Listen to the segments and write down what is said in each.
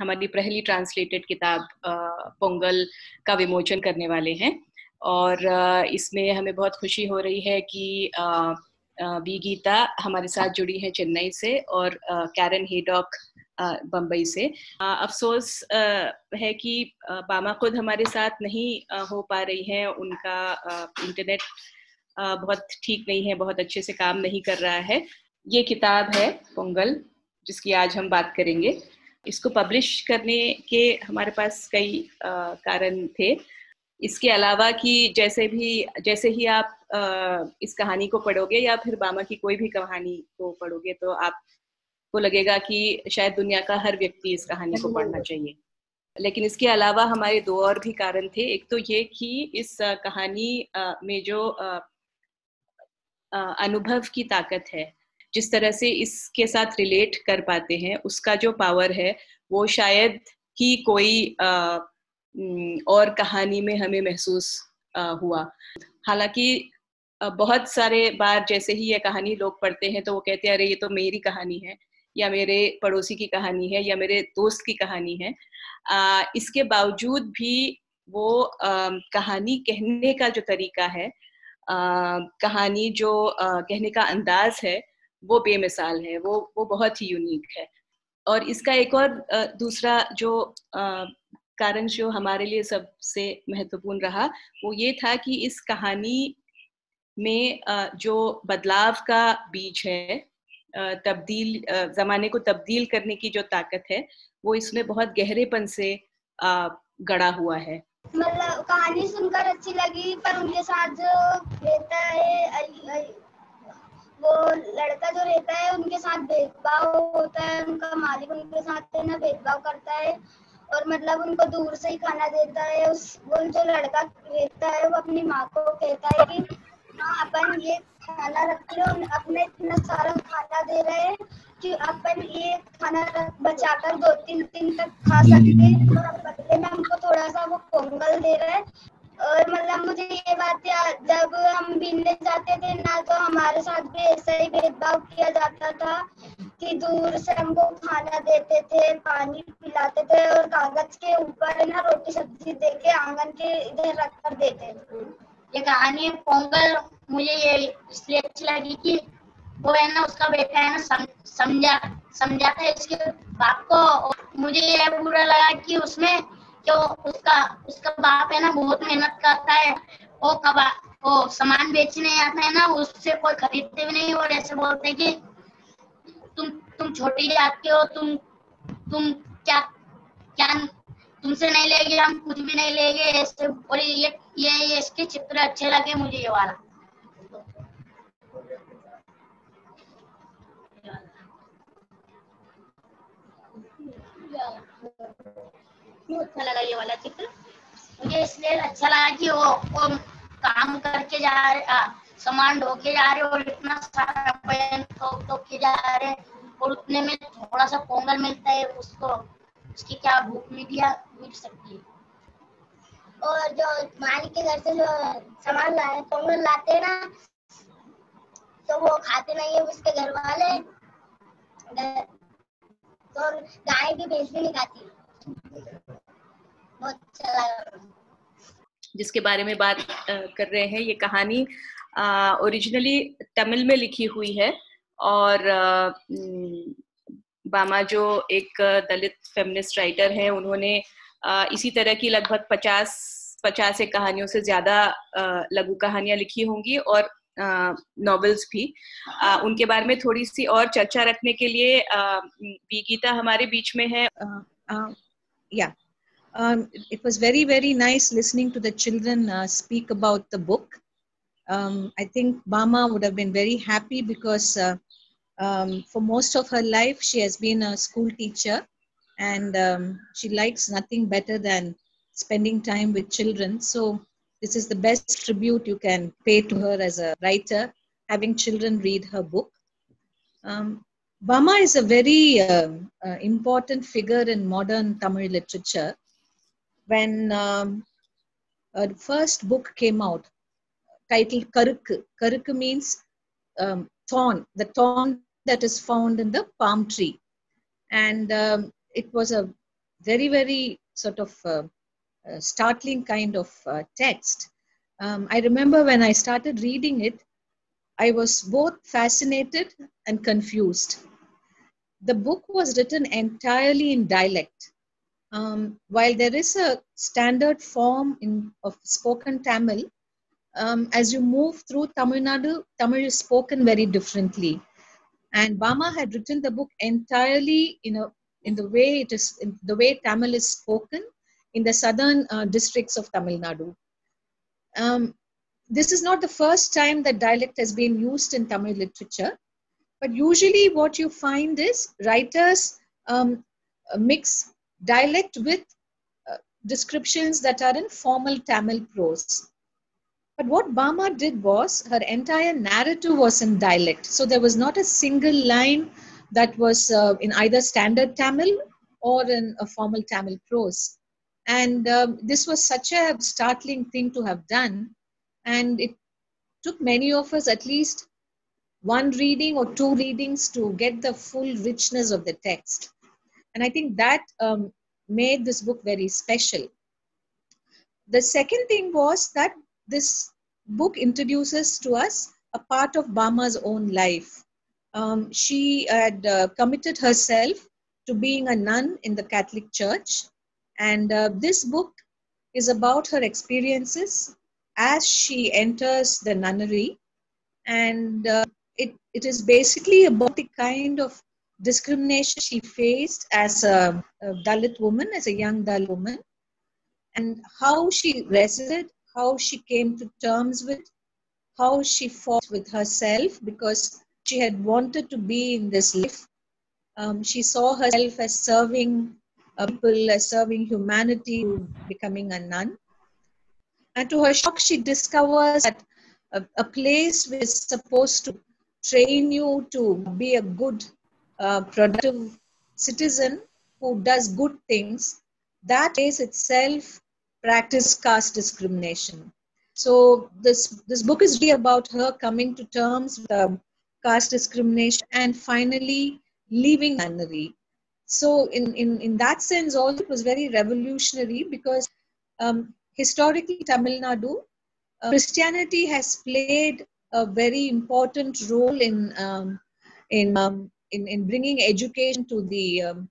हमारी पहली ट्रांसलेटेड किताब पोंगल का विमोचन करने वाले हैं। और इसमें हमें बहुत खुशी हो रही है कि वी गीता हमारे साथ जुड़ी है चेन्नई से और कैरन हेडॉक बम्बई से। अफसोस है कि बामा खुद हमारे साथ नहीं हो पा रही हैं। उनका इंटरनेट बहुत ठीक नहीं है, बहुत अच्छे से काम नहीं कर रहा है। ये किताब है पोंगल, जिसकी आज हम बात करेंगे। इसको पब्लिश करने के हमारे पास कई कारण थे। इसके अलावा कि जैसे भी जैसे ही आप इस कहानी को पढ़ोगे या फिर बामा की कोई भी कहानी को पढ़ोगे तो आपको लगेगा कि शायद दुनिया का हर व्यक्ति इस कहानी को पढ़ना चाहिए। लेकिन इसके अलावा हमारे दो और भी कारण थे। एक तो ये कि इस कहानी में जो अनुभव की ताकत है जिस तरह से इसके साथ रिलेट कर पाते हैं उसका जो पावर है वो शायद ही कोई और कहानी में हमें महसूस हुआ। हालाँकि बहुत सारे बार जैसे ही ये कहानी लोग पढ़ते हैं तो वो कहते हैं अरे ये तो मेरी कहानी है या मेरे पड़ोसी की कहानी है या मेरे दोस्त की कहानी है। आ, इसके बावजूद भी वो आ, कहानी कहने का जो तरीका है आ, कहानी जो आ, कहने का अंदाज है वो बेमिसाल है, वो वो बहुत ही यूनिक है। और इसका एक और दूसरा जो कारण जो हमारे लिए सबसे महत्वपूर्ण रहा, वो ये था कि इस कहानी में जो बदलाव का बीज है तब्दील जमाने को तब्दील करने की जो ताकत है, वो इसमें बहुत गहरेपन से गड़ा हुआ है। मतलब कहानी सुनकर अच्छी लगी, पर उनके साथ जो रहता है वो लड़का जो रहता है, उनके साथ भेदभाव होता है, उनका मालिक उनके साथ ना, भेदभाव करता है और मतलब उनको दूर से ही खाना देता है। उस, वो जो लड़का रहता है, वो अपनी माँ को कहता है कि हाँ अपन ये खाना रख लो अपने इतना सारा खाना दे रहे हैं कि अपन ये खाना बचा कर दो तीन दिन तक खा सकते हैं। और बदले में हमको थोड़ा सा वो पोंगल दे रहा है और मतलब मुझे ये बात याद, जब हम बीनने जाते थे ना तो हमारे साथ भी ऐसा ही भेदभाव किया जाता था कि दूर से हमको खाना देते थे, पानी पिलाते थे और कागज़ के ऊपर ना रोटी सब्ज़ी दे के आँगन के इधर रख कर देते थे। ये कहानी पोंगल मुझे ये इसलिए अच्छी लगी कि वो है ना, उसका बेटा है ना समझा समझा है इसके बाप को मुझे ये बुरा लगा कि उसमें जो उसका उसका बाप है ना बहुत मेहनत करता है। वो कबा वो सामान बेचने आता है ना उससे कोई खरीदते भी नहीं और ऐसे बोलते कि तुम तुम छोटी जाति हो तुम तुम क्या क्या तुमसे नहीं लेंगे हम कुछ भी नहीं लेंगे ऐसे और ये ये, ये इसके चित्र अच्छे लगे मुझे ये वाला। अच्छा लगा ये वाला चित्र। मुझे इसलिए अच्छा लगा कि वो, वो काम करके जा रहे सामान ढो के जा रहे और इतना सारा पैन ठोक ठोक के जा रहे और उतने में थोड़ा सा पोंगल मिलता है उसको उसकी क्या भूख मीडिया मिट सकती है। और जो मालिक के घर से जो सामान लाए पोंगल लाते ना तो वो खाते नहीं है उसके घर वाले। तो गाय भी भैंस भी नहीं खाती। जिसके बारे में बात कर रहे हैं ये कहानी ओरिजिनली तमिल में लिखी हुई है और बामा जो एक दलित फेमिनिस्ट राइटर हैं उन्होंने इसी तरह की लगभग पचास पचास एक कहानियों से ज़्यादा लघु कहानियाँ लिखी होंगी और नॉवेल्स भी। आ, उनके बारे में थोड़ी सी और चर्चा रखने के लिए वी गीता हमारे बीच में है। आ, आ, या um, it was very very nice listening to the children uh, speak about the book. Um, i think bama would have been very happy because uh, um, for most of her life she has been a school teacher and um, she likes nothing better than spending time with children. So this is the best tribute you can pay to her as a writer having children read her book. Um, Bama is a very uh, uh, important figure in modern Tamil literature. When um, a first book came out, titled Karukku, Karukku means um, thorn, the thorn that is found in the palm tree. And um, it was a very, very sort of uh, uh, startling kind of uh, text. Um, I remember when I started reading it, I was both fascinated and confused. The book was written entirely in dialect. Um, while there is a standard form in, of spoken Tamil, um, as you move through Tamil Nadu, Tamil is spoken very differently. And Bama had written the book entirely in, a, in the way it is, the way Tamil is spoken in the southern uh, districts of Tamil Nadu. Um, this is not the first time that dialect has been used in Tamil literature, but usually what you find is writers um, mix dialect with uh, descriptions that are in formal Tamil prose. But what Bama did was her entire narrative was in dialect. So there was not a single line that was uh, in either standard Tamil or in a formal Tamil prose. And um, this was such a startling thing to have done. And it took many of us at least one reading or two readings to get the full richness of the text. And I think that um, made this book very special. The second thing was that this book introduces to us a part of Bama's own life. Um, she had uh, committed herself to being a nun in the Catholic Church, and uh, this book is about her experiences as she enters the nunnery, and uh, it, it is basically about the kind of discrimination she faced as a, a Dalit woman, as a young Dalit woman, and how she resisted how she came to terms with, how she fought with herself because she had wanted to be in this life. Um, she saw herself as serving people, as serving humanity, becoming a nun. And to her shock, she discovers that a, a place which is supposed to train you to be a good, uh, productive citizen who does good things, that is itself practice caste discrimination. So this this book is really about her coming to terms with um, caste discrimination and finally leaving nunnery. So in, in, in that sense, also it was very revolutionary because um, historically Tamil Nadu, uh, Christianity has played a very important role in um, in, um, in in bringing education to the um,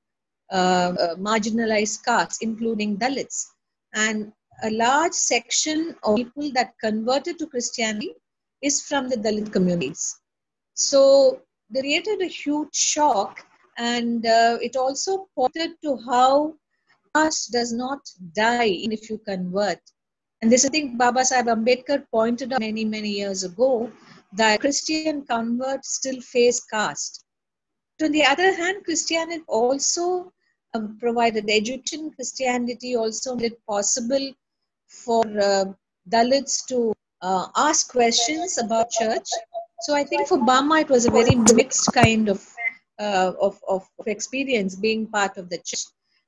uh, uh, marginalized castes, including Dalits and a large section of people that converted to Christianity is from the Dalit communities. So they created a huge shock, and uh, it also pointed to how caste does not die if you convert. And this, I think, Baba Sahib Ambedkar pointed out many, many years ago that Christian converts still face caste. On the other hand, Christianity also um, provided education. Christianity also made it possible for uh, Dalits to uh, ask questions about church. So I think for Bama, it was a very mixed kind of, uh, of, of, experience being part of the church.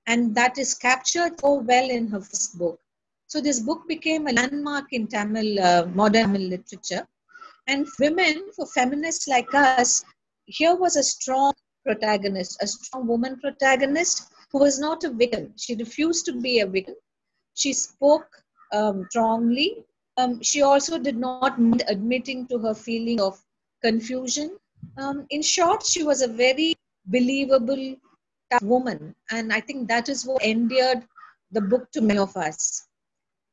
And that is captured so well in her first book. So this book became a landmark in Tamil, uh, modern Tamil literature. And women, for feminists like us, here was a strong protagonist, a strong woman protagonist who was not a victim. She refused to be a victim. She spoke um, strongly. Um, she also did not admitting to her feeling of confusion. Um, in short, she was a very believable woman, and I think that is what endeared the book to many of us.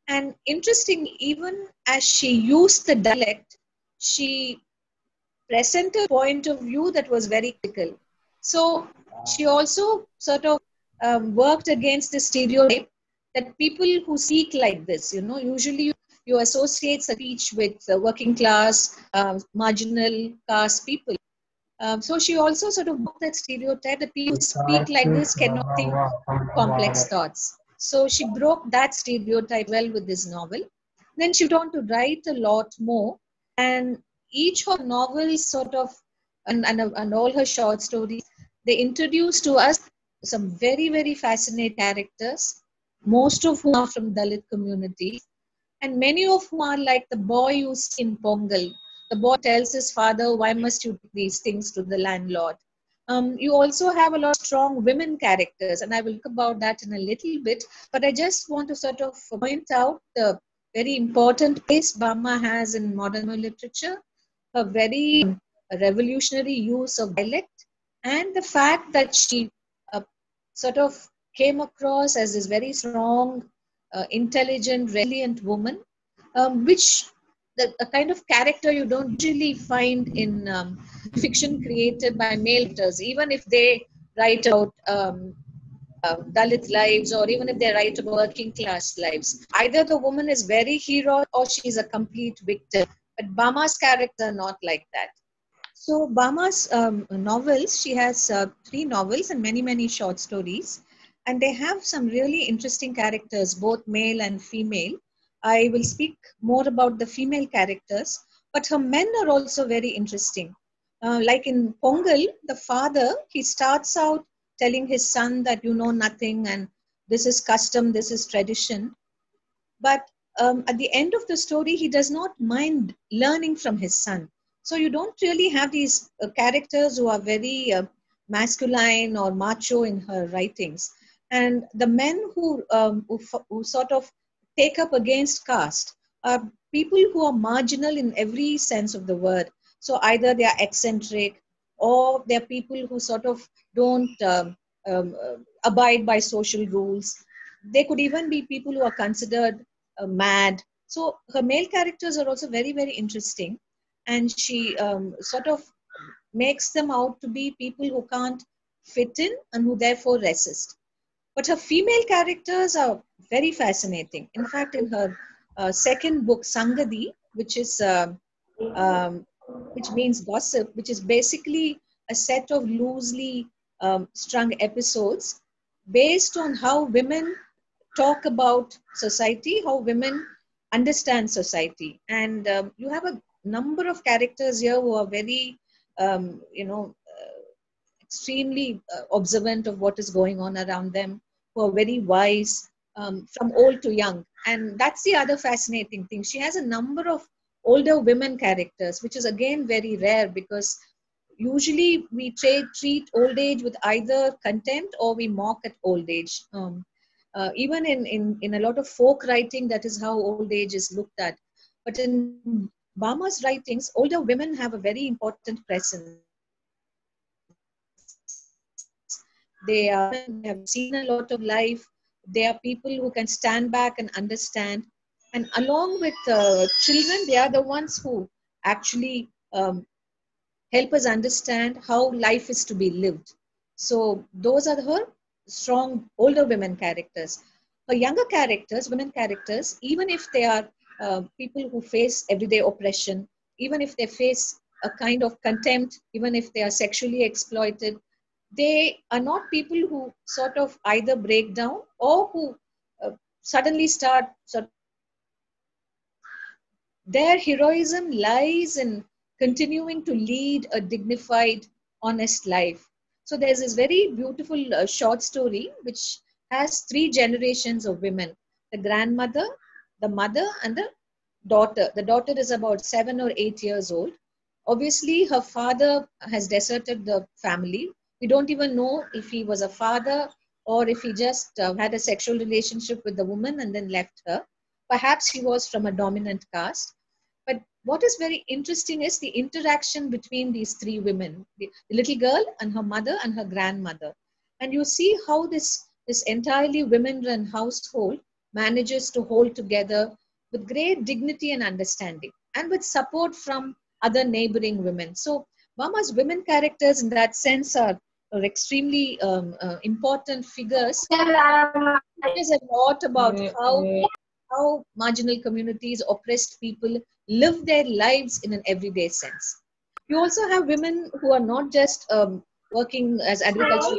And interesting, even as she used the dialect, she presented point of view that was very critical. So she also sort of um, worked against the stereotype that people who speak like this, you know, usually you, you associate speech with uh, working class, uh, marginal caste people. Um, so she also sort of broke that stereotype that people speak like this cannot think complex thoughts. So she broke that stereotype well with this novel. Then she went on to write a lot more, and each of her novels sort of and, and, and all her short stories they introduce to us some very very fascinating characters most of whom are from Dalit communities, and many of whom are like the boy you see in Pongal. The boy tells his father, Why must you do these things to the landlord? Um, you also have a lot of strong women characters, and I will talk about that in a little bit. But I just want to sort of point out the very important place Bama has in modern literature, a very revolutionary use of dialect, and the fact that she uh, sort of came across as this very strong, uh, intelligent, resilient woman, um, which the, a kind of character you don't usually find in um, fiction created by male writers, even if they write about um, uh, Dalit lives or even if they write about working class lives. Either the woman is very hero or she's a complete victim. But Bama's character not like that. So Bama's um, novels, she has uh, three novels and many, many short stories. And they have some really interesting characters, both male and female. I will speak more about the female characters, but her men are also very interesting. Uh, like in Pongal, the father, he starts out telling his son that you know nothing and this is custom, this is tradition. But um, at the end of the story, he does not mind learning from his son. So you don't really have these uh, characters who are very uh, masculine or macho in her writings. And the men who, um, who, who sort of take up against caste are people who are marginal in every sense of the word. So either they are eccentric or they're people who sort of don't um, um, abide by social rules. They could even be people who are considered mad. So her male characters are also very, very interesting. And she um, sort of makes them out to be people who can't fit in and who therefore resist. But her female characters are very fascinating. In fact, in her uh, second book, Sangati, which is uh, um, which means gossip, which is basically a set of loosely um, strung episodes based on how women talk about society, how women understand society, and um, you have a number of characters here who are very, um, you know, uh, extremely uh, observant of what is going on around them, who are very wise, um, from old to young. And that's the other fascinating thing. She has a number of older women characters, which is again very rare because usually we treat, treat old age with either contempt or we mock at old age. Um, uh, even in, in, in a lot of folk writing, that is how old age is looked at. But in Bama's writings, older women have a very important presence. They, are, they have seen a lot of life they are people who can stand back and understand and along with uh, children they are the ones who actually um, help us understand how life is to be lived so those are her strong older women characters. Her younger characters women characters even if they are uh, people who face everyday oppression even if they face a kind of contempt even if they are sexually exploited they are not people who sort of either break down or who uh, suddenly start sort their heroism lies in continuing to lead a dignified honest life so there's this very beautiful uh, short story which has three generations of women the grandmother the mother and the daughter the daughter is about 7 or 8 years old obviously her father has deserted the family we don't even know if he was a father or if he just uh, had a sexual relationship with the woman and then left her. Perhaps he was from a dominant caste. What is very interesting is the interaction between these three women the, the little girl and her mother and her grandmother. And you see how this, this entirely women run household manages to hold together with great dignity and understanding and with support from other neighboring women. So Bama's women characters in that sense are are extremely um, uh, important figures. It is a lot about how how marginal communities, oppressed people live their lives in an everyday sense. You also have women who are not just um, working as agricultural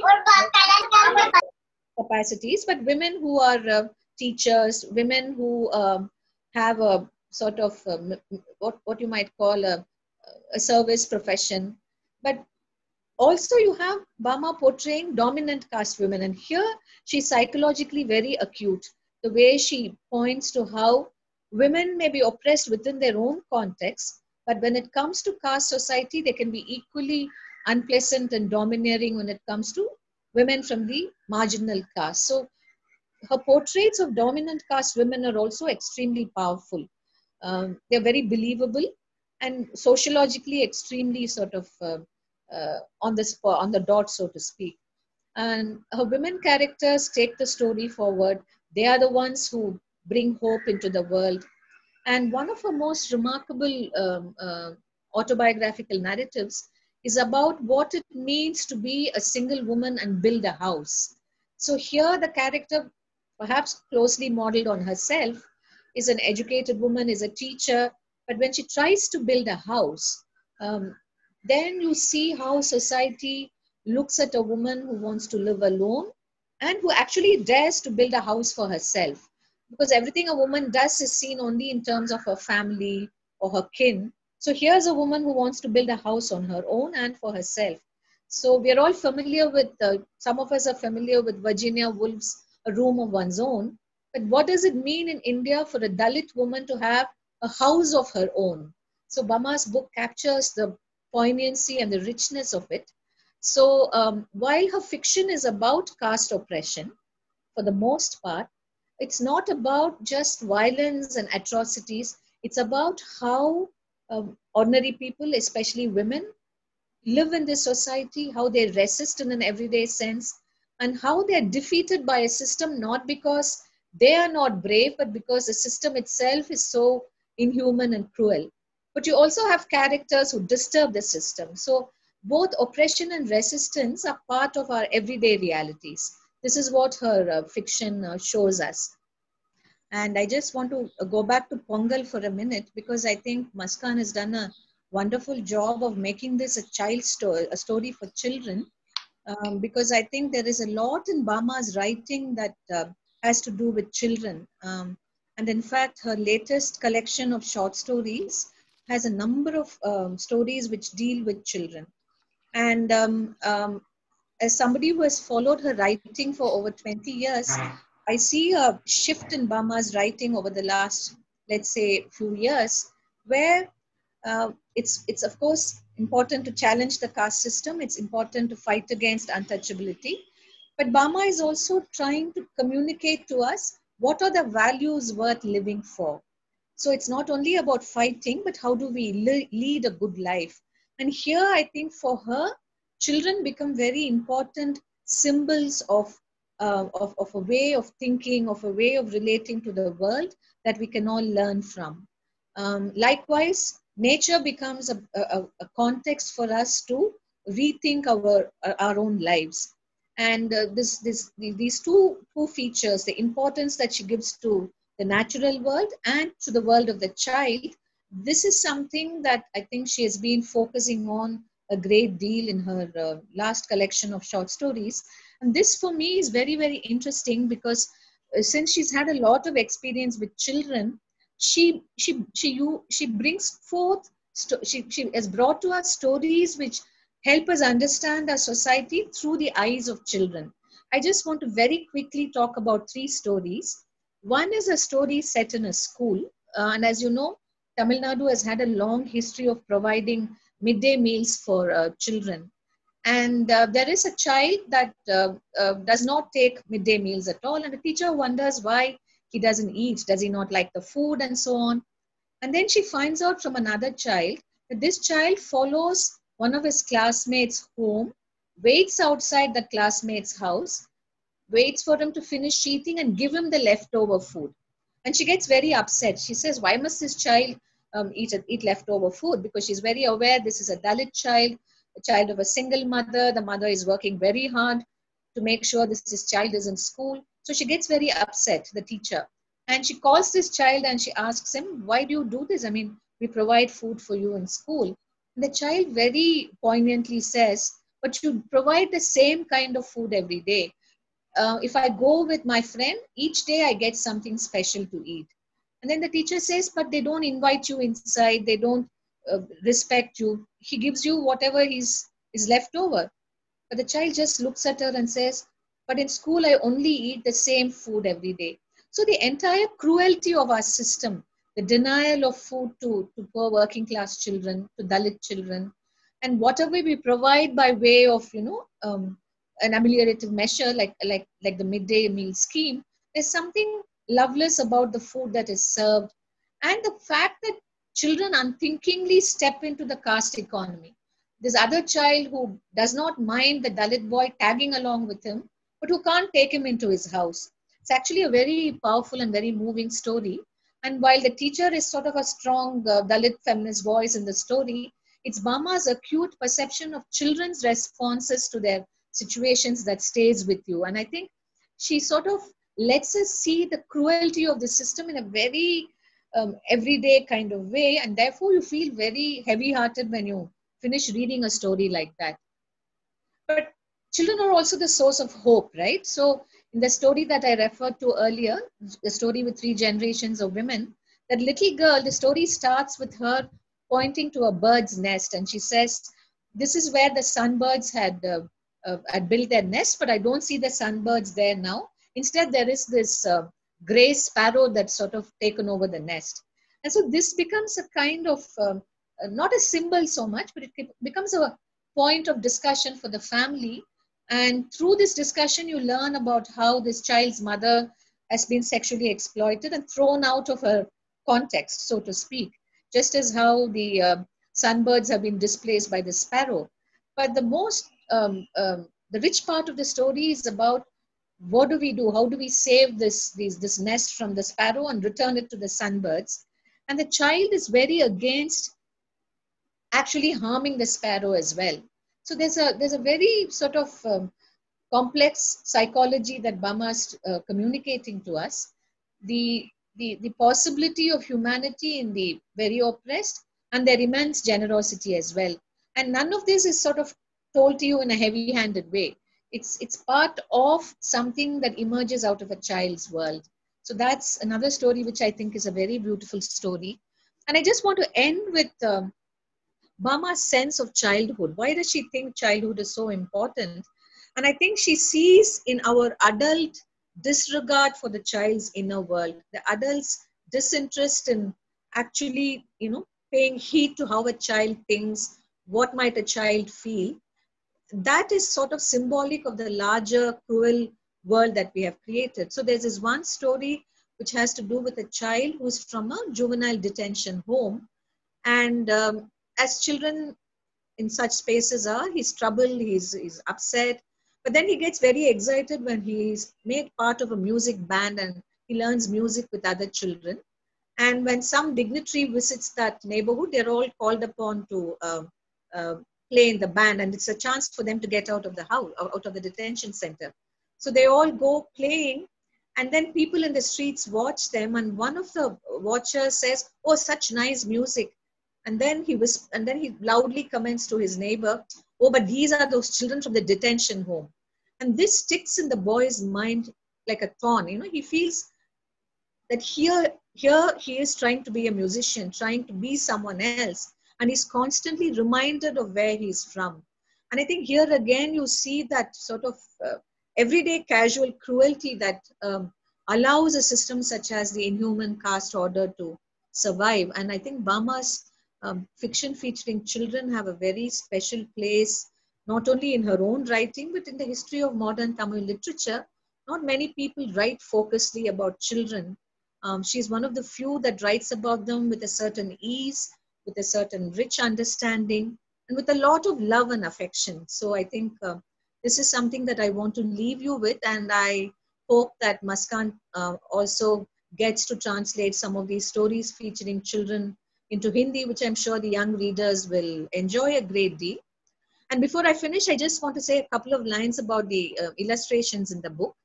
capacities, but women who are uh, teachers, women who um, have a sort of um, what what you might call a, a service profession. But also you have Bama portraying dominant caste women and here she's psychologically very acute. The way she points to how women may be oppressed within their own context, but when it comes to caste society, they can be equally unpleasant and domineering when it comes to women from the marginal caste. So her portraits of dominant caste women are also extremely powerful. Um, they're very believable and sociologically extremely sort of uh, uh, on the spot, on the dot, so to speak. And her women characters take the story forward. They are the ones who bring hope into the world. And one of her most remarkable um, uh, autobiographical narratives is about what it means to be a single woman and build a house. So here the character, perhaps closely modeled on herself, is an educated woman, is a teacher, but when she tries to build a house, um, then you see how society looks at a woman who wants to live alone and who actually dares to build a house for herself. Because everything a woman does is seen only in terms of her family or her kin. So here's a woman who wants to build a house on her own and for herself. So we're all familiar with, uh, some of us are familiar with Virginia Woolf's A Room of One's Own. But what does it mean in India for a Dalit woman to have a house of her own? So Bama's book captures the poignancy and the richness of it. So um, while her fiction is about caste oppression, for the most part, it's not about just violence and atrocities. It's about how um, ordinary people, especially women, live in this society, how they resist in an everyday sense, and how they're defeated by a system not because they are not brave, but because the system itself is so inhuman and cruel. But you also have characters who disturb the system. So both oppression and resistance are part of our everyday realities. This is what her uh, fiction uh, shows us. And I just want to uh, go back to Pongal for a minute because I think Muskaan has done a wonderful job of making this a child story, a story for children. Um, because I think there is a lot in Bama's writing that uh, has to do with children. Um, and in fact, her latest collection of short stories has a number of um, stories which deal with children. And um, um, as somebody who has followed her writing for over 20 years, I see a shift in Bama's writing over the last, let's say, few years, where uh, it's, it's of course important to challenge the caste system. It's important to fight against untouchability. But Bama is also trying to communicate to us what are the values worth living for. So it's not only about fighting, but how do we lead a good life? And here, I think for her, children become very important symbols of, uh, of, of a way of thinking, of a way of relating to the world that we can all learn from. Um, likewise, nature becomes a, a, a, context for us to rethink our, our own lives. And uh, this, this, these two, two features, the importance that she gives to the natural world and to the world of the child, this is something that I think she has been focusing on a great deal in her uh, last collection of short stories. And this for me is very, very interesting because uh, since she's had a lot of experience with children, she, she, she, you, she brings forth, she, she has brought to us stories which help us understand our society through the eyes of children. I just want to very quickly talk about three stories. One is a story set in a school. Uh, and as you know, Tamil Nadu has had a long history of providing midday meals for uh, children. And uh, there is a child that uh, uh, does not take midday meals at all. And the teacher wonders why he doesn't eat. Does he not like the food and so on? And then she finds out from another child that this child follows one of his classmates home, waits outside the classmate's house, waits for him to finish eating and give him the leftover food. And she gets very upset. She says, Why must this child um, eat, eat leftover food? Because she's very aware this is a Dalit child, a child of a single mother. The mother is working very hard to make sure this, this child is in school. So she gets very upset, the teacher. And she calls this child and she asks him, Why do you do this? I mean, we provide food for you in school. The child very poignantly says, but you provide the same kind of food every day. Uh, if I go with my friend, each day I get something special to eat. And then the teacher says, but they don't invite you inside, they don't uh, respect you. He gives you whatever is, is left over. But the child just looks at her and says, but in school I only eat the same food every day. So the entire cruelty of our system the denial of food to, to poor working class children, to Dalit children, and whatever we provide by way of you know um, an ameliorative measure like like like the midday meal scheme there's something loveless about the food that is served and the fact that children unthinkingly step into the caste economy. This other child who does not mind the dalit boy tagging along with him but who can't take him into his house. It's actually a very powerful and very moving story. And while the teacher is sort of a strong uh, dalit feminist voice in the story it's Bama's acute perception of children's responses to their situations that stays with you. And I think she sort of lets us see the cruelty of the system in a very um, everyday kind of way. And therefore, you feel very heavy hearted when you finish reading a story like that. But children are also the source of hope, right? So, in the story that I referred to earlier, the story with three generations of women, that little girl, the story starts with her pointing to a bird's nest and she says, This is where the sunbirds had, uh, uh, had built their nest, but I don't see the sunbirds there now. Instead, there is this uh, gray sparrow that's sort of taken over the nest. And so this becomes a kind of, um, uh, not a symbol so much, but it becomes a point of discussion for the family. And through this discussion, you learn about how this child's mother has been sexually exploited and thrown out of her context, so to speak just as how the uh, sunbirds have been displaced by the sparrow. But the most, um, um, the rich part of the story is about what do we do? How do we save this, this, this nest from the sparrow and return it to the sunbirds? And the child is very against actually harming the sparrow as well. So there's a, there's a very sort of um, complex psychology that Bama's uh, communicating to us. The the, the possibility of humanity in the very oppressed and their immense generosity as well. And none of this is sort of told to you in a heavy handed way. It's, it's part of something that emerges out of a child's world. So that's another story which I think is a very beautiful story. And I just want to end with um, Bama's sense of childhood. Why does she think childhood is so important? And I think she sees in our adult disregard for the child's inner world, the adult's disinterest in actually, you know, paying heed to how a child thinks, what might a child feel. That is sort of symbolic of the larger cruel world that we have created. So there's this one story which has to do with a child who's from a juvenile detention home. And um, as children in such spaces are, he's troubled, he's, he's upset, but then he gets very excited when he's made part of a music band and he learns music with other children. And when some dignitary visits that neighborhood, they're all called upon to uh, uh, play in the band, and it's a chance for them to get out of the house, out of the detention center. So they all go playing, and then people in the streets watch them. And one of the watchers says, "Oh, such nice music!" And then he was, and then he loudly comments to his neighbor, oh, but these are those children from the detention home. And this sticks in the boy's mind like a thorn. You know, he feels that here, here he is trying to be a musician, trying to be someone else, and he's constantly reminded of where he's from. And I think here again you see that sort of uh, everyday casual cruelty that um, allows a system such as the inhuman caste order to survive. And I think Bama's um, fiction featuring children have a very special place, not only in her own writing, but in the history of modern Tamil literature. Not many people write focusedly about children. Um, she's one of the few that writes about them with a certain ease, with a certain rich understanding, and with a lot of love and affection. So I think uh, this is something that I want to leave you with, and I hope that Muskaan uh, also gets to translate some of these stories featuring children into Hindi, which I'm sure the young readers will enjoy a great deal. And before I finish, I just want to say a couple of lines about the uh, illustrations in the book,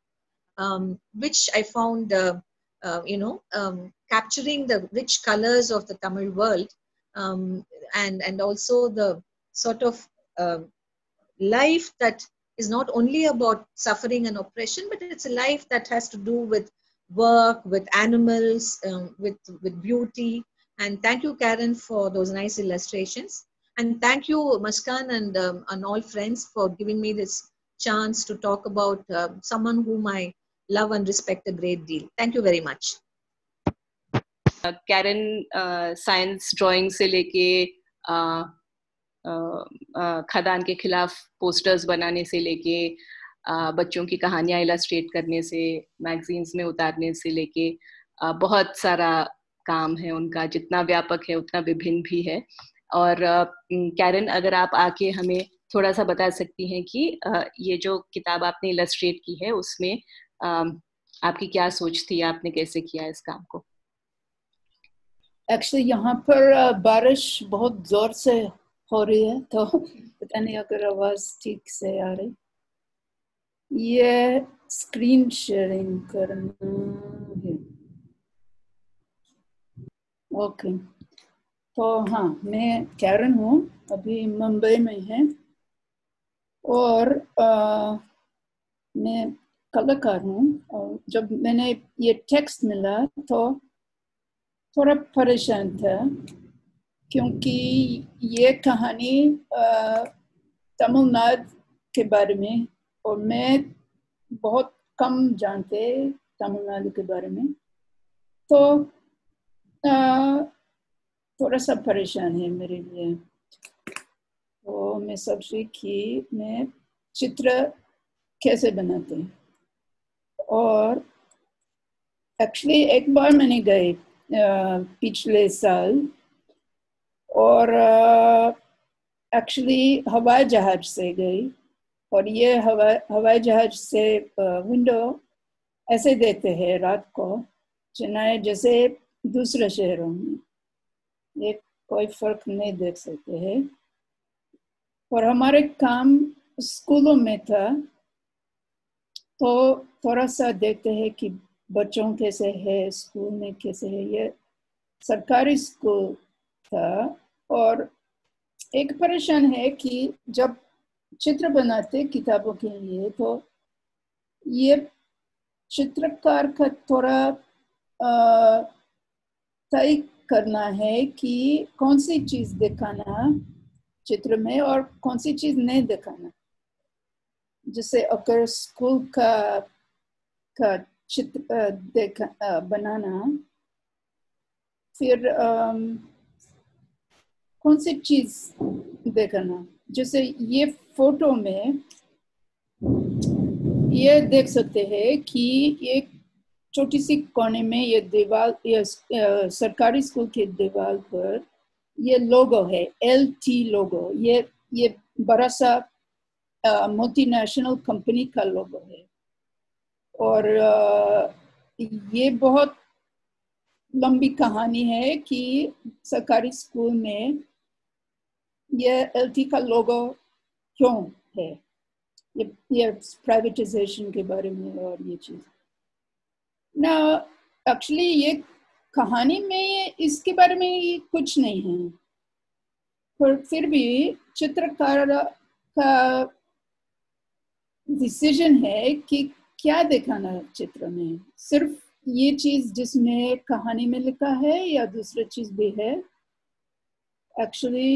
um, which I found, uh, uh, you know, um, capturing the rich colors of the Tamil world um, and, and also the sort of um, life that is not only about suffering and oppression, but it's a life that has to do with work, with animals, um, with, with beauty, and thank you, Karen, for those nice illustrations. And thank you, Muskaan and, um, and all friends for giving me this chance to talk about uh, someone whom I love and respect a great deal. Thank you very much. Karen science drawing से लेके खदान के खिलाफ posters बनाने से लेके बच्चों की कहानियाँ इलास्ट्रेट करने से मैगजीन्स में उतारने से लेके बहुत सारा काम है उनका, जितना व्यापक है उतना विभिन्न भी है। और कैरन अगर आप आके हमें थोड़ा सा बता सकती हैं कि ये जो किताब आपने इलस्ट्रेट की है, उसमें आपकी क्या सोच थी, आपने कैसे किया इस काम को? एक्चुअली यहाँ पर बारिश बहुत ज़ोर से हो रही है तो पता नहीं अगर आवाज़ ठीक से आ रही। ये स्क्रीन शेयरिंग करना ओके तो हाँ मैं कैरन हूँ अभी मुंबई में है। और आ, मैं कलाकार हूँ जब मैंने ये टेक्स्ट मिला तो थोड़ा परेशान था क्योंकि ये कहानी तमिलनाडु के बारे में और मैं बहुत कम जानते तमिलनाडु के बारे में। तो आ, थोड़ा सा परेशान है मेरे लिए। तो मैं सबसे की मैं चित्र कैसे बनाते और एक्चुअली एक बार मैंने गए पिछले साल। और एक्चुअली हवाई जहाज़ से गई। और ये हवाई हवाई जहाज़ से विंडो ऐसे देते हैं रात को चेन्नई जैसे दूसरे शहरों में। ये कोई फ़र्क नहीं देख सकते हैं। और हमारे काम स्कूलों में था। तो थोड़ा सा देखते हैं कि बच्चों कैसे है, स्कूल में कैसे है, ये सरकारी स्कूल था। और एक परेशान है कि जब चित्र बनाते किताबों के लिए तो ये चित्रकार का थोड़ा तय करना है कि कौन सी चीज़ दिखाना चित्र में और कौन सी चीज़ नहीं दिखाना। जैसे अगर स्कूल का का चित्र देख बनाना। फिर कौन सी चीज़ देखना? जैसे ये फ़ोटो में ये देख सकते हैं कि एक छोटी सी कोने में ये दीवार ये सरकारी स्कूल के दीवार पर ये लोगो है, एल टी लोगो। ये ये बड़ा सा मल्टीनेशनल कंपनी का लोगो है। और ये बहुत लंबी कहानी है कि सरकारी स्कूल में ये एल का लोगो क्यों है? ये ये प्राइवेटाइजेशन के बारे में और ये चीज़। ना एक्चुअली ये कहानी में इसके बारे में ये कुछ नहीं है। पर फिर भी चित्रकार का डिसीज़न है कि क्या दिखाना चित्र में? सिर्फ़ ये चीज़ जिसमें कहानी में लिखा है या दूसरी चीज़ भी है? एक्चुअली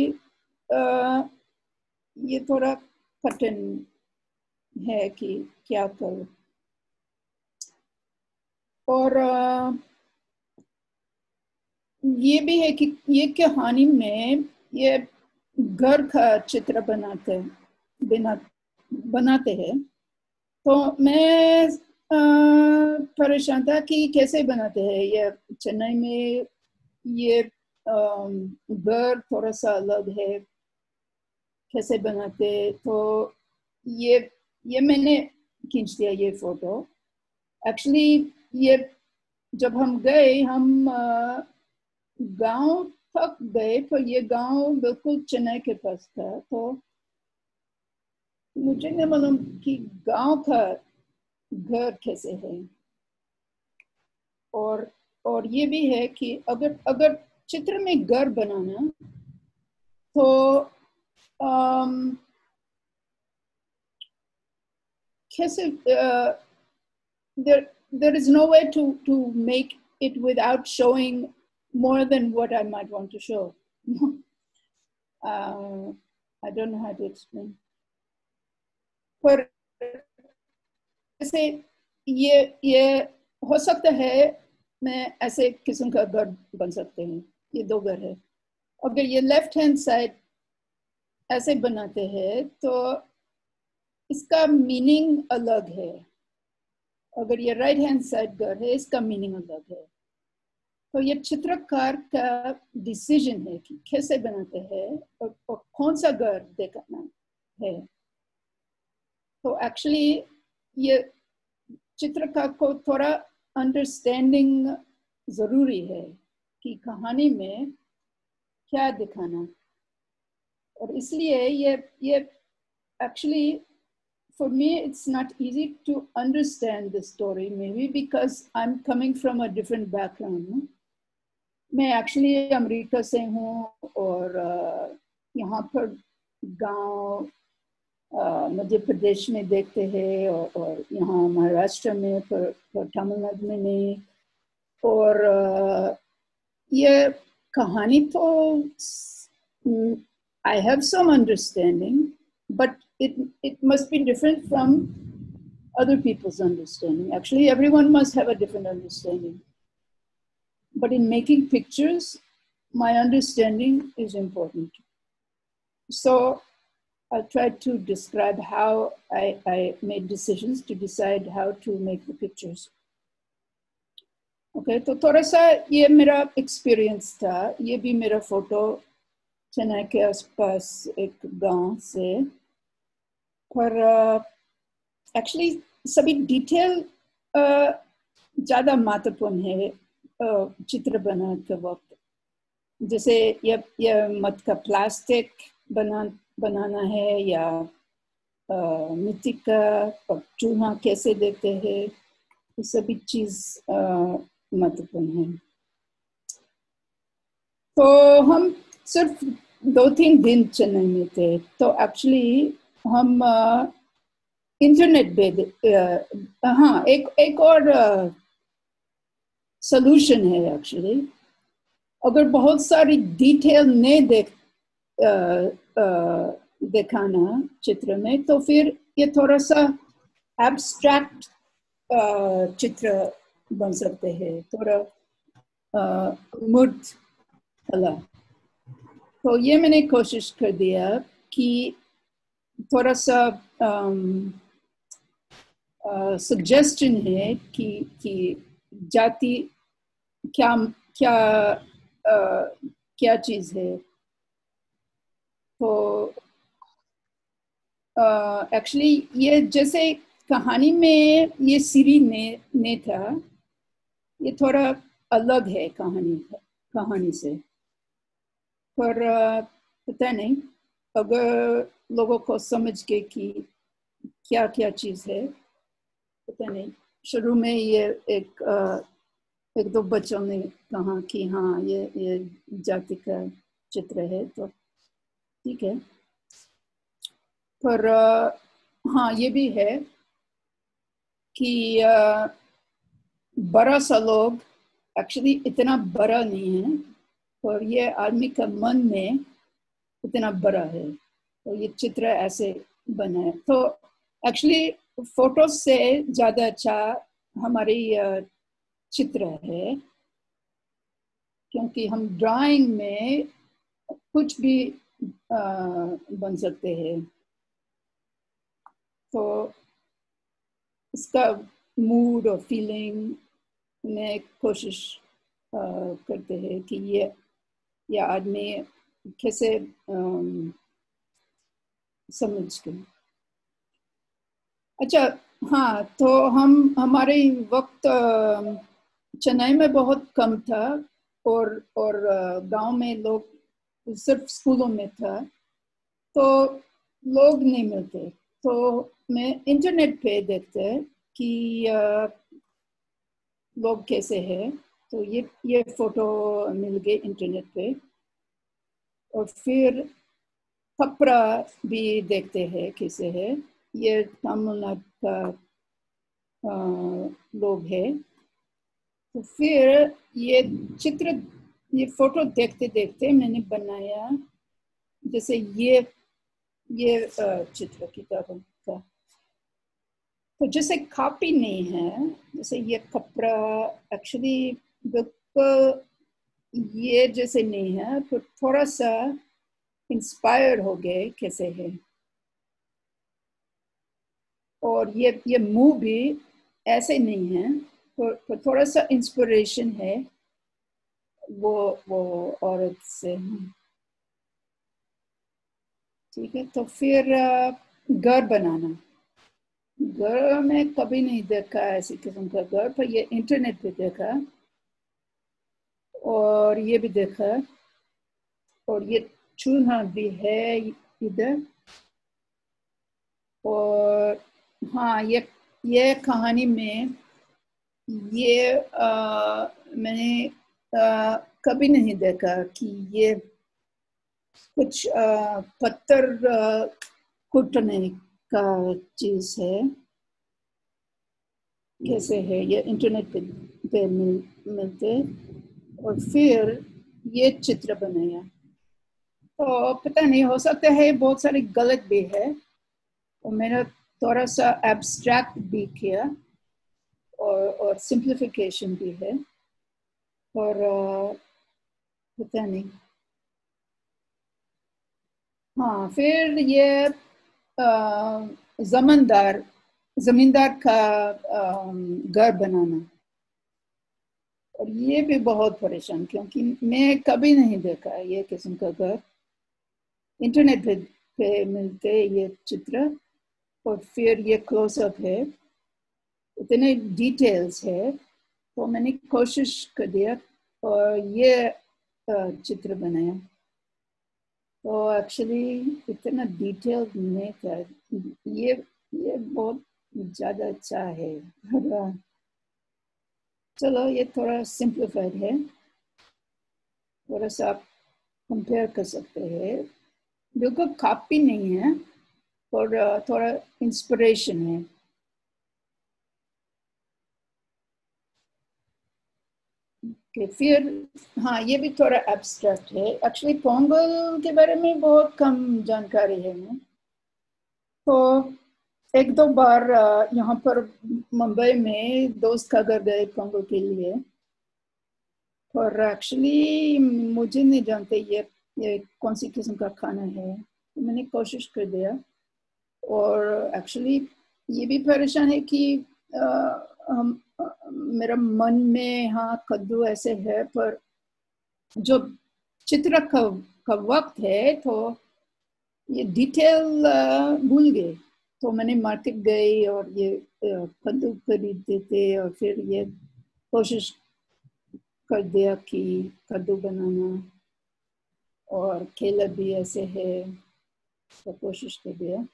ये थोड़ा कठिन है कि क्या करूँ। और ये भी है कि ये कहानी में ये घर का चित्र बनाते, बिना, बनाते हैं। तो मैं परेशान था कि कैसे बनाते हैं ये चेन्नई में ये घर थोड़ा सा अलग है। कैसे बनाते तो ये ये मैंने खींच दिया ये फ़ोटो एक्चुअली ये जब हम गए, हम गाँव तक गए पर ये गाँव बिल्कुल चेन्नई के पास था। तो मुझे नहीं मालूम कि गाँव का घर कैसे है। और और ये भी है कि अगर अगर चित्र में घर बनाना तो आम, कैसे there there is no way to to make it without showing more than what I might want to show I don't know how to explain पर ऐसे ये ये हो सकता है मैं ऐसे किस्म का घर बन सकते हैं। ये दो घर है। अगर ये लेफ़्ट हैंड साइड ऐसे बनाते हैं तो इसका मीनिंग अलग है। अगर ये राइट हैंड साइड घर है इसका मीनिंग अलग है। तो ये चित्रकार का डिसीज़न है कि कैसे बनाते हैं और, और कौन सा घर देखना है। तो एक्चुअली ये चित्र का को थोड़ा अंडरस्टैंडिंग ज़रूरी है कि कहानी में क्या दिखाना। और इसलिए ये ये actually for me it's not easy to understand the story may be because I am coming from a different background मैं एक्चुअली अमेरिका से हूँ और यहाँ पर गाँव मध्य प्रदेश में देखते हैं और, और यहाँ महाराष्ट्र में पर, पर तमिलनाडु में नहीं और ये कहानी तो I have some understanding but it, it must be different from other people's understanding. Actually, everyone must have a different understanding. But in making pictures, my understanding is important. So I tried to describe how I, I made decisions to decide how to make the pictures. Okay okay, तो थोड़ा सा ये मेरा experience था ये भी मेरा photo Chennai के आसपास एक गांव से पर एक्चुअली uh, सभी डिटेल uh, ज़्यादा महत्वपूर्ण है uh, चित्र बनाने के वक्त जैसे ये ये मत का प्लास्टिक बना बनाना है या मिट्टी का चूहा कैसे देते हैं, ये सभी चीज़ महत्वपूर्ण है। तो हम सिर्फ़ दो तीन दिन चेन्नई में थे तो एक्चुअली हम इंटरनेट पे हाँ एक एक और सोल्यूशन है एक्चुअली अगर बहुत सारी डिटेल नहीं देख दिखाना चित्र में तो फिर ये थोड़ा सा एब्स्ट्रैक्ट चित्र बन सकते हैं। थोड़ा मूर्त कला तो ये मैंने कोशिश कर दिया कि थोड़ा सा सजेशन है कि कि जाति क्या क्या uh, क्या चीज़ है। तो एक्चुअली uh, ये जैसे कहानी में ये सीरी ने ने था ये थोड़ा अलग है कहानी कहानी से। पर uh, पता नहीं अगर लोगों को समझ के कि क्या क्या चीज़ है पता नहीं। शुरू में ये एक एक दो बच्चों ने कहा कि हाँ ये ये जाति का चित्र है तो ठीक है। पर हाँ ये भी है कि बड़ा सा लोग एक्चुअली इतना बड़ा नहीं है और ये आदमी का मन में इतना बड़ा है तो ये चित्र ऐसे बना है। तो एक्चुअली फ़ोटो से ज़्यादा अच्छा हमारी चित्र है क्योंकि हम ड्राइंग में कुछ भी बन सकते हैं। तो इसका मूड और फीलिंग में कोशिश करते हैं कि ये ये आदमी कैसे समझ के। अच्छा हाँ तो हम, हमारे वक्त चेन्नई में बहुत कम था और और गाँव में लोग सिर्फ़ स्कूलों में था तो लोग नहीं मिलते। तो मैं इंटरनेट पे देखते कि लोग कैसे हैं। तो ये ये फ़ोटो मिल गए इंटरनेट पे। और फिर खपरा भी देखते हैं कैसे है। ये तमिलनाडु का लोग है। तो फिर ये चित्र ये फ़ोटो देखते देखते मैंने बनाया जैसे ये ये चित्र किताबों का। तो जैसे कॉपी नहीं है जैसे ये कपड़ा एक्चुअली बिल्कुल ये जैसे नहीं है तो थोड़ा सा इंस्पायर हो गए कैसे है। और ये ये मुँह भी ऐसे नहीं है तो, तो थोड़ा सा इंस्पिरेशन है। वो वो औरत से ठीक है तो फिर घर बनाना। घर में कभी नहीं देखा ऐसी किस्म का घर पर ये इंटरनेट पे देखा और ये भी देखा और ये चूल्हा भी है इधर। और हाँ ये ये कहानी में ये आ, मैंने आ, कभी नहीं देखा कि ये कुछ आ, पत्थर कुटने का चीज़ है। कैसे है? ये इंटरनेट पे, पे मिल, मिलते। और फिर ये चित्र बनाया। तो पता नहीं हो सकता है बहुत सारी गलत भी है। और मैंने थोड़ा सा एब्स्ट्रैक्ट भी किया। और और सिंप्लीफिकेशन भी है। और पता नहीं। हाँ फिर ये जमींदार जमींदार का घर बनाना। और ये भी बहुत परेशान क्योंकि मैं कभी नहीं देखा ये किस्म का घर। इंटरनेट पे, पे मिलते ये चित्र और फिर ये क्लोजअप है। इतने डिटेल्स है। तो मैंने कोशिश कर दिया और ये चित्र बनाया। तो एक्चुअली इतना डिटेल नहीं था। ये ये बहुत ज़्यादा अच्छा है। चलो, ये थोड़ा सिंप्लीफाइड है। थोड़ा सा आप कंपेयर कर सकते हैं। बिल्कुल कॉपी नहीं है, और थोड़ा इंस्पिरेशन है। Okay, फिर हाँ ये भी थोड़ा एब्स्ट्रैक्ट है। एक्चुअली पोंगल के बारे में बहुत कम जानकारी है मैं। तो एक दो बार यहाँ पर मुंबई में दोस्त का घर गए पोंगल के लिए। और एक्चुअली मुझे नहीं जानते ये ये कौन सी किस्म का खाना है। तो मैंने कोशिश कर दिया। और एक्चुअली ये भी परेशान है कि आ, हम मेरा मन में हाँ कद्दू ऐसे है पर जो चित्र का, का वक्त है तो ये डिटेल भूल गए। तो मैंने मार्केट गई और ये कद्दू खरीदते थे और फिर ये कोशिश कर दिया कि कद्दू बनाना। और केला भी ऐसे है तो कोशिश कर दिया।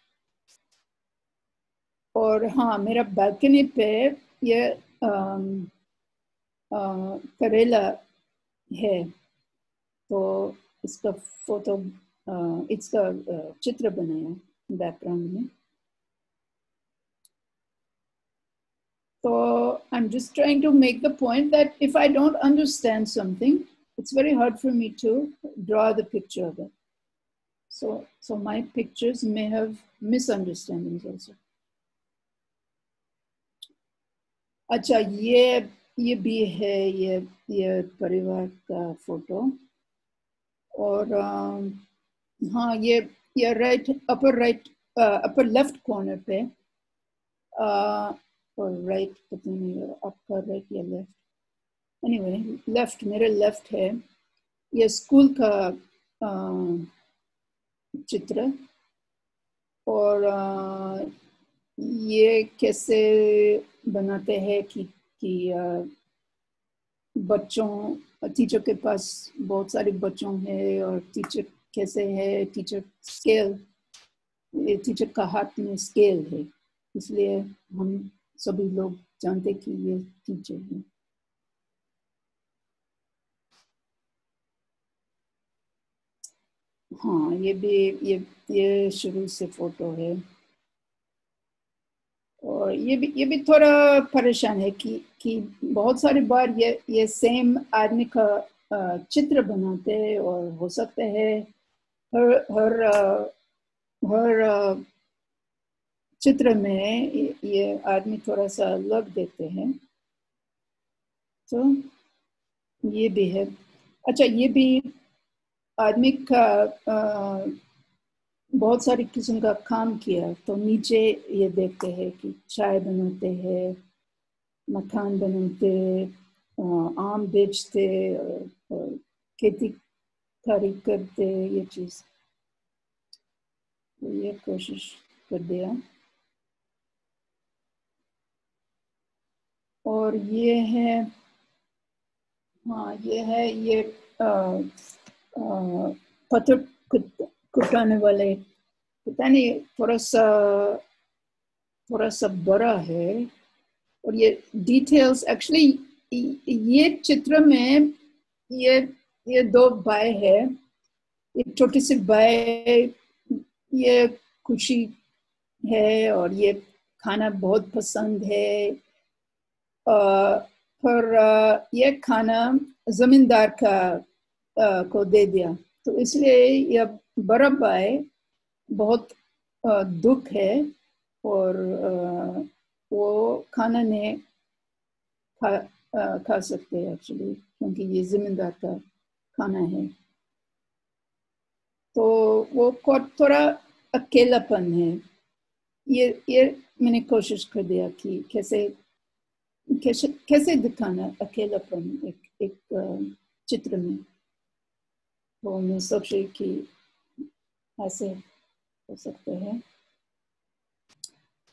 और हाँ मेरा बालकनी पे ये करेला है तो इसका फोटो इसका चित्र बनाया बैकग्राउंड में So I'm just trying to make the point that if I don't understand something, it's very hard for me to draw the picture of it. So, so my pictures may have misunderstandings also. अच्छा ये ये भी है ये ये परिवार का photo. और आ, हाँ ये ये right upper right upper left corner पे और राइट पता नहीं आपका राइट या लेफ़्ट एनीवे लेफ़्ट मेरे लेफ़्ट है। ये स्कूल का आ, चित्र। और ये कैसे बनाते हैं कि कि बच्चों टीचर के पास बहुत सारे बच्चों हैं और टीचर कैसे है टीचर स्केल टीचर का हाथ में स्केल है। इसलिए हम सभी लोग जानते कि ये टीचर है। हाँ ये भी, ये ये शुरू से फ़ोटो है। ये भी ये भी थोड़ा परेशान है कि कि बहुत सारी बार ये ये सेम आदमी का चित्र बनाते हैं और हो सकता है हर हर हर चित्र में ये आदमी थोड़ा सा अलग देते हैं। तो ये भी है। अच्छा ये भी आदमी का बहुत सारी किस्म का काम किया तो नीचे ये देखते हैं कि चाय बनाते हैं, मखान बनाते आम बेचते खेती खारी करते ये चीज़। तो ये कोशिश कर दिया। और ये है हाँ ये है, ये पत्थर कुटाने वाले। पता नहीं थोड़ा सा थोड़ा सा बड़ा है। और ये डिटेल्स एक्चुअली ये चित्र में ये ये दो बाय है। एक छोटी सी बाय ये खुशी है और ये खाना बहुत पसंद है। पर ये खाना जमींदार का को दे दिया। तो इसलिए यह बड़ा आए बहुत दुख है और वो खाना ने खा खा सकते हैं एक्चुअली क्योंकि ये जिम्मेदार का खाना है। तो वो थोड़ा अकेलापन है। ये ये मैंने कोशिश कर दिया कि कैसे कैसे कैसे दिखाना अकेलापन एक एक चित्र में। तो मैं सोची कि ऐसे हो सकते हैं।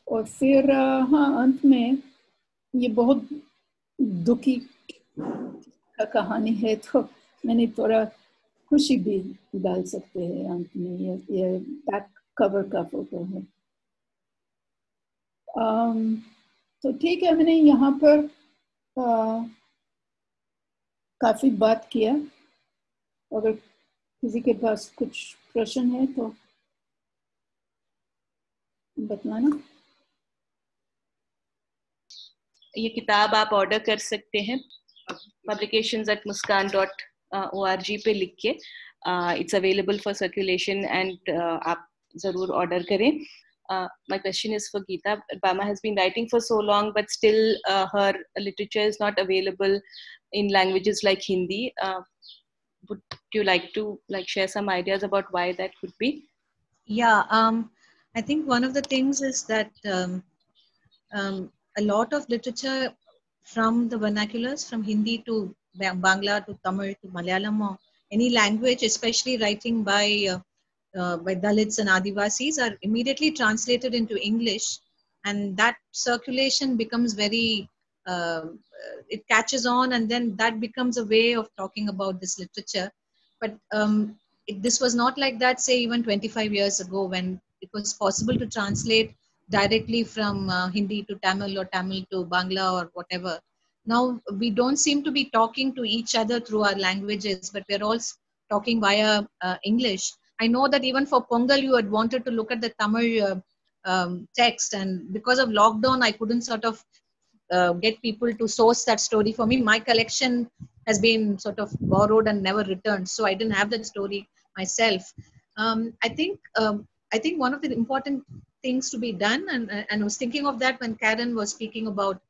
और फिर हाँ अंत में ये बहुत दुखी का कहानी है तो मैंने थोड़ा खुशी भी डाल सकते हैं अंत में। ये ये बैक कवर का फ़ोटो है। um, तो ठीक है मैंने यहाँ पर uh, काफ़ी बात किया। अगर किसी के पास कुछ प्रश्न है तो बतलाना ये किताब आप ऑर्डर कर सकते हैं। Publication at Muskaan dot O R G पे लिख के it's available for circulation and आप ज़रूर ऑर्डर करें। My question is for Geeta Bama has been writing for so long but still her literature is not available in languages like Hindi would you like to like share some ideas about why that could be? Yeah, um, I think one of the things is that um, um, a lot of literature from the vernaculars, from Hindi to Bangla to Tamil to Malayalam or any language, especially writing by uh, uh, by Dalits and Adivasis, are immediately translated into English, and that circulation becomes very. Uh, it catches on, and then that becomes a way of talking about this literature. But um, it, this was not like that, say, even 25 years ago, when it was possible to translate directly from uh, Hindi to Tamil or Tamil to Bangla or whatever now we don't seem to be talking to each other through our languages but we're all talking via uh, english i know that even for pongal you had wanted to look at the tamil uh, um, text and because of lockdown i couldn't sort of uh, get people to source that story for me. My collection has been sort of borrowed and never returned so i didn't have that story myself. Um, i think um, i think one of the important things to be done and, and i was thinking of that when karen was speaking about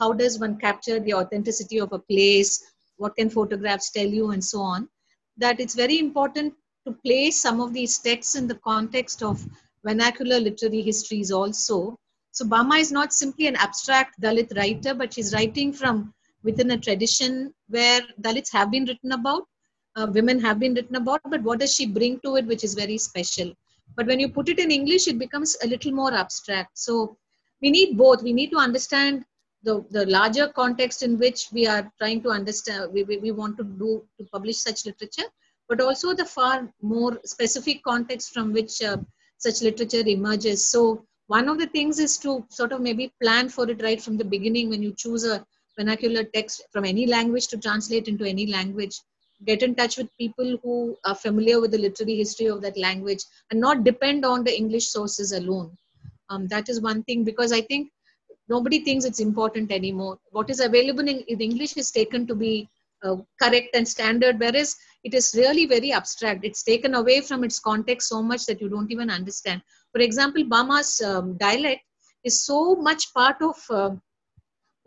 how does one capture the authenticity of a place what can photographs tell you and so on that it's very important to place some of these texts in the context of vernacular literary histories also so bama is not simply an abstract dalit writer but she's writing from within a tradition where dalits have been written about uh, women have been written about but what does she bring to it which is very special? But when you put it in english it becomes a little more abstract. So we need both. We need to understand the, the larger context in which we are trying to understand, we, we, we want to do to publish such literature, but also the far more specific context from which uh, such literature emerges. So one of the things is to sort of maybe plan for it right from the beginning when you choose a vernacular text from any language to translate into any language. Get in touch with people who are familiar with the literary history of that language and not depend on the English sources alone. Um, that is one thing because I think nobody thinks it's important anymore. What is available in, in English is taken to be uh, correct and standard, whereas it is really very abstract. It's taken away from its context so much that you don't even understand. For example, Bama's um, dialect is so much part of uh,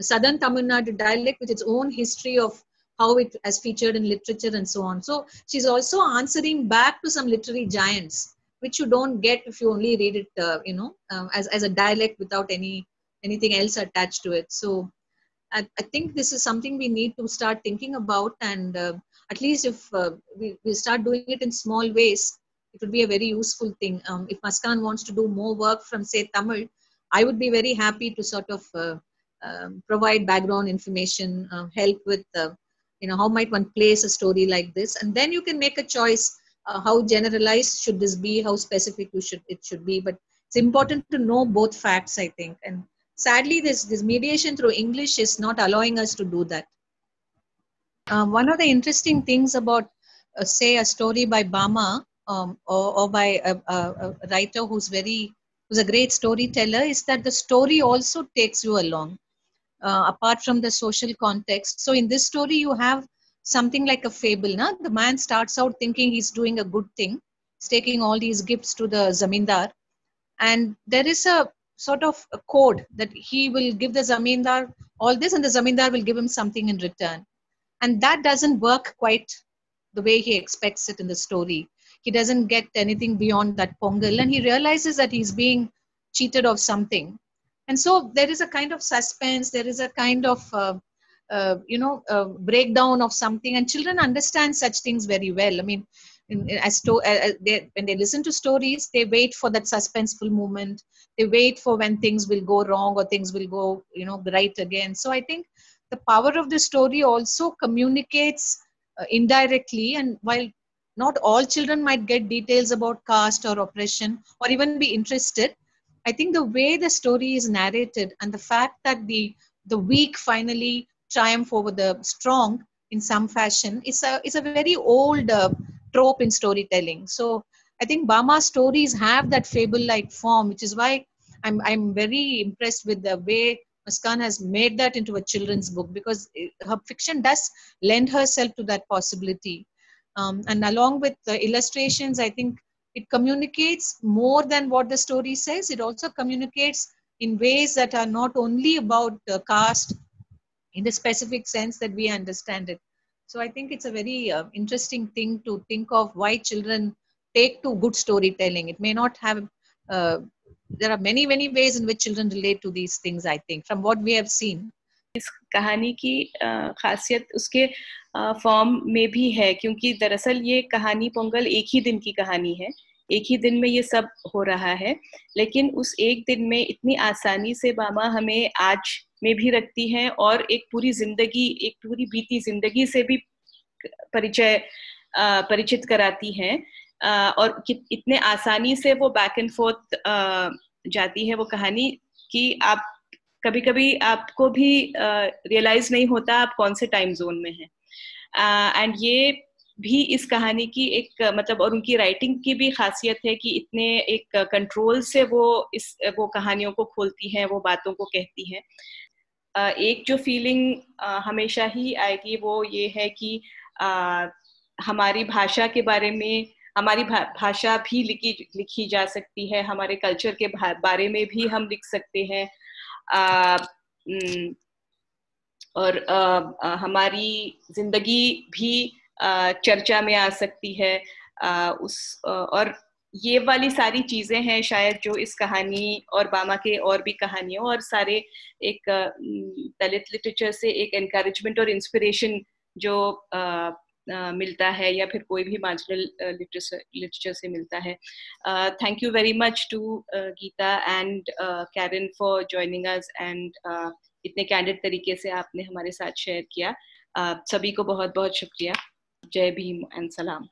Southern Tamil Nadu dialect with its own history of how it has featured in literature and so on. So she's also answering back to some literary giants, which you don't get if you only read it, uh, you know, um, as, as a dialect without any anything else attached to it. So I, I think this is something we need to start thinking about. And uh, at least if uh, we, we start doing it in small ways, it would be a very useful thing. Um, if Muskaan wants to do more work from, say, Tamil, I would be very happy to sort of uh, um, provide background information, uh, help with, uh, you know, how might one place a story like this, and then you can make a choice. Uh, how generalized should this be? How specific you should it should be? But it's important to know both facts, I think. And sadly, this this mediation through English is not allowing us to do that. Uh, one of the interesting things about, uh, say, a story by Bama um, or, or, by a, a, a writer who's very who's a great storyteller is that the story also takes you along uh, apart from the social context. So in this story, you have something like a fable. Na? The man starts out thinking he's doing a good thing. He's taking all these gifts to the zamindar. And there is a sort of a code that he will give the zamindar all this and the zamindar will give him something in return. And that doesn't work quite the way he expects it in the story. He doesn't get anything beyond that pongal. And he realizes that he's being cheated of something. And so there is a kind of suspense there is a kind of uh, uh, you know uh, breakdown of something. And children understand such things very well. I mean in, as to, uh, they, when they listen to stories they wait for that suspenseful moment. They wait for when things will go wrong or things will go you know right again. So i think the power of the story also communicates uh, indirectly. And while not all children might get details about caste or oppression or even be interested I think the way the story is narrated and the fact that the the weak finally triumph over the strong in some fashion is a is a very old uh, trope in storytelling. So I think Bama's stories have that fable-like form, which is why I'm I'm very impressed with the way Muskaan has made that into a children's book because her fiction does lend herself to that possibility. Um, and along with the illustrations, I think it communicates more than what the story says. It also communicates in ways that are not only about uh, caste in the specific sense that we understand it. So I think it's a very uh, interesting thing to think of why children take to good storytelling. It may not have, uh, there are many, many ways in which children relate to these things, I think, from what we have seen. इस कहानी की खासियत उसके form में भी है, क्योंकि दरअसल ये कहानी पोंगल एक ही दिन की कहानी है। एक ही दिन में ये सब हो रहा है, लेकिन उस एक दिन में इतनी आसानी से बामा हमें आज में भी रखती हैं और एक पूरी ज़िंदगी, एक पूरी बीती ज़िंदगी से भी परिचय परिचित कराती हैं। और इतने आसानी से वो बैक एंड फोर्थ जाती है वो कहानी कि आप कभी कभी आपको भी रियलाइज़ नहीं होता आप कौन से टाइम जोन में हैं। एंड ये भी इस कहानी की एक मतलब और उनकी राइटिंग की भी खासियत है कि इतने एक कंट्रोल से वो इस, वो कहानियों को खोलती हैं, वो बातों को कहती हैं। एक जो फीलिंग हमेशा ही आएगी वो ये है कि हमारी भाषा के बारे में, हमारी भाषा भी लिखी लिखी जा सकती है, हमारे कल्चर के बारे में भी हम लिख सकते हैं। और हमारी ज़िंदगी भी चर्चा में आ सकती है उस और ये वाली सारी चीज़ें हैं शायद जो इस कहानी और बामा के और भी कहानियों और सारे एक दलित लिटरेचर से एक एनकरेजमेंट और इंस्पिरेशन जो मिलता है या फिर कोई भी मार्जिनल लिटरेचर से मिलता है। Thank you very much to Geeta and Karen for joining us and इतने कैंडिड तरीके से आपने हमारे साथ शेयर किया। uh, सभी को बहुत बहुत शुक्रिया। जय भीम एंड सलाम।